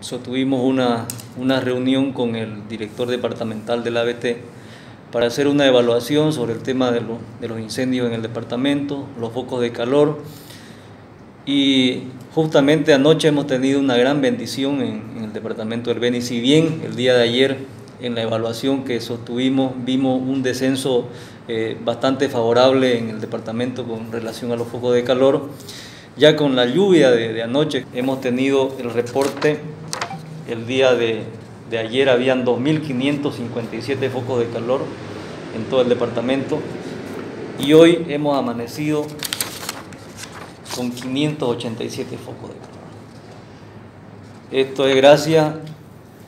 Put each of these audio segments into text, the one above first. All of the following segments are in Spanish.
sostuvimos una, una reunión con el director departamental del ABT para hacer una evaluación sobre el tema de, los incendios en el departamento, los focos de calor. Y justamente anoche hemos tenido una gran bendición en, el departamento del Beni. Si bien el día de ayer en la evaluación que sostuvimos vimos un descenso eh, bastante favorable en el departamento con relación a los focos de calor, ya con la lluvia de, anoche hemos tenido el reporte el día de, ayer habían 2.557 focos de calor en todo el departamento y hoy hemos amanecido con 587 focos de calor. Esto es gracias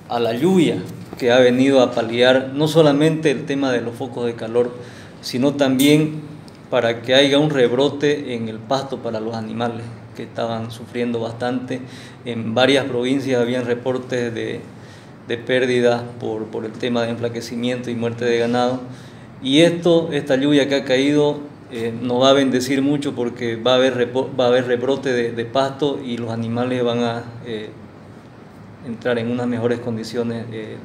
a la lluvia que ha venido a paliar no solamente el tema de los focos de calor, sino también para que haya un rebrote en el pasto para los animales que estaban sufriendo bastante. En varias provincias habían reportes de de pérdidas por, por el tema de enflaquecimiento y muerte de ganado. Y esto, esta lluvia que ha caído, eh, nos va a bendecir mucho porque va a haber, va a haber rebrote de, pasto y los animales van a eh, entrar en unas mejores condiciones de,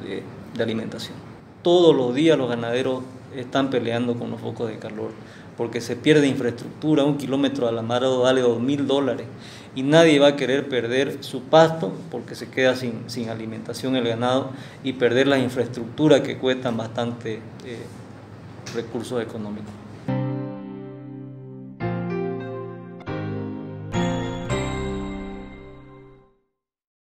de alimentación. Todos los días los ganaderos están peleando con los focos de calor porque se pierde infraestructura, un kilómetro a la vale dos mil dólares y nadie va a querer perder su pasto porque se queda sin, sin alimentación el ganado y perder la infraestructura que cuestan bastante eh, recursos económicos.